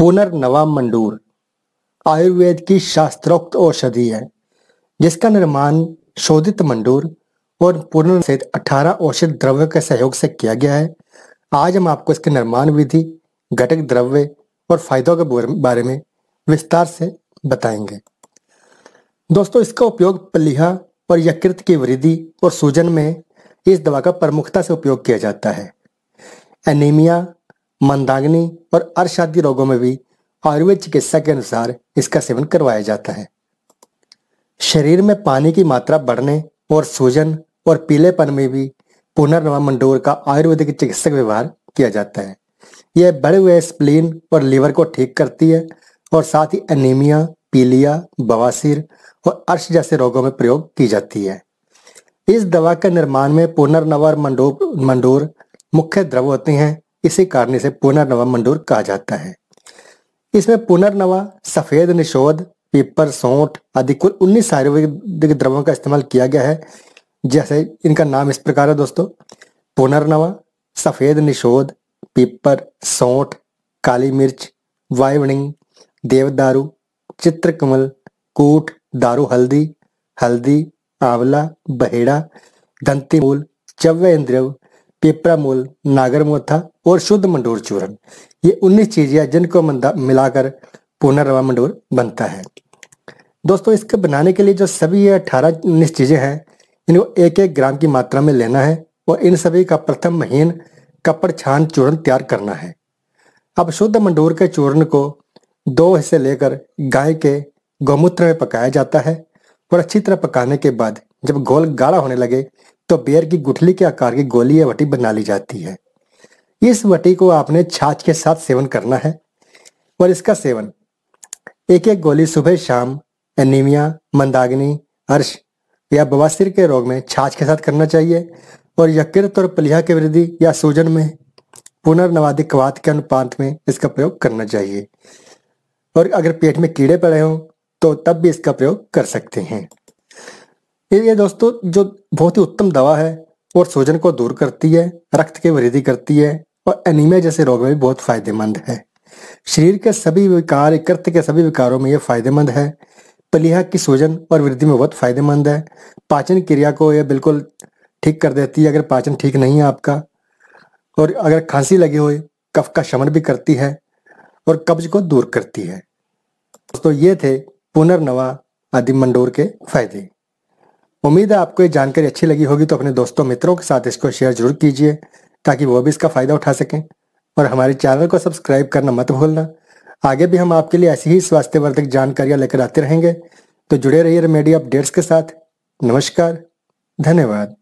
पुनर्नवा मंडूर आयुर्वेद की शास्त्रोक्त औषधि है, जिसका निर्माण शोधित मंडूर और पूर्ण से अठारह औषध द्रव्य के सहयोग से किया गया है। आज हम आपको इसके निर्माण विधि घटक द्रव्य और फायदों के बारे में विस्तार से बताएँगे। दोस्तों, इसका उपयोग पलिहा और यकृत की वृद्धि और सूजन में इस दवा का प्रमुखता से उपयोग किया जाता है। एनीमिया मंदाग्नि और अर्शादी रोगों में भी आयुर्वेद चिकित्सा के अनुसार इसका सेवन करवाया जाता है। शरीर में पानी की मात्रा बढ़ने और सूजन और पीलेपन में भी पुनर्नवा मंडोर का आयुर्वेदिक चिकित्सक व्यवहार किया जाता है। यह बढ़े हुए स्प्लीन और लीवर को ठीक करती है और साथ ही एनीमिया पीलिया, बवासीर और अर्श जैसे रोगों में प्रयोग की जाती है। इस दवा के निर्माण में पुनर्नवा मंडोर मंडोर मुख्य द्रव होते हैं। इसी कारण इसे पुनर्नवा मंडूर कहा जाता है। इसमें पुनर्नवा, सफ़ेद निशोध पीपर सौंठ आदि कुल उन्नीस आयुर्वेदिक द्रवों का इस्तेमाल किया गया है। जैसे इनका नाम इस प्रकार है दोस्तों, पुनर्नवा, सफ़ेद निशोध पीपर सौंठ, काली मिर्च, वाइवनिंग, देवदारू, चित्रकमल, कूट, दारू हल्दी हल्दी, आंवला, बहेड़ा दंती मूल चव्य इंद्रव पिपरा मूल नागर मोथा और शुद्ध मंडोर चूर्ण। ये उन्नीस चीज़ें जिनको मिलाकर पुनर्वा मंडोर बनता है। दोस्तों, इसके बनाने के लिए जो सभी ये अठारह उन्नीस चीज़ें हैं, इनको एक एक ग्राम की मात्रा में लेना है और इन सभी का प्रथम महीन कपड़ छान चूर्ण तैयार करना है। अब शुद्ध मंडोर के चूर्ण को दो हिस्से लेकर गाय के गौमूत्र में पकाया जाता है और अच्छी तरह पकाने के बाद जब गोल गाढ़ा होने लगे तो बेर की गुठली के आकार की गोली या वटी बना ली जाती है। इस वटी को आपने छाछ के साथ सेवन करना है और इसका सेवन। एक एक गोली सुबह शाम, एनीमिया, मंदाग्नि, अर्श या बवासीर के रोग में छाछ के साथ करना चाहिए और यकृत और पलिया की वृद्धि या सूजन में पुनर्नवादी कवात के अनुपात में इसका प्रयोग करना चाहिए। और अगर पेट में कीड़े पड़े हों तो तब भी इसका प्रयोग कर सकते हैं। ये दोस्तों, जो बहुत ही उत्तम दवा है, और सूजन को दूर करती है, रक्त की वृद्धि करती है, और एनीमिया जैसे रोग में भी बहुत फ़ायदेमंद है। शरीर के सभी विकार कृत के सभी विकारों में यह फ़ायदेमंद है। पलिहा की सूजन और वृद्धि में बहुत फ़ायदेमंद है। पाचन क्रिया को यह बिल्कुल ठीक कर देती है, अगर पाचन ठीक नहीं है आपका। और अगर खांसी लगी हुई कफ का शमन भी करती है, और कब्ज को दूर करती है। दोस्तों, ये थे पुनर्नवा आदि मंडोर के फ़ायदे। उम्मीद है आपको ये जानकारी अच्छी लगी होगी तो अपने दोस्तों, मित्रों के साथ इसको शेयर ज़रूर कीजिए, ताकि वो भी इसका फ़ायदा उठा सकें। और हमारे चैनल को सब्सक्राइब करना मत भूलना। आगे भी हम आपके लिए ऐसी ही स्वास्थ्यवर्धक जानकारियाँ लेकर आते रहेंगे। तो जुड़े रहिए रेमेडी अपडेट्स के साथ। नमस्कार, धन्यवाद।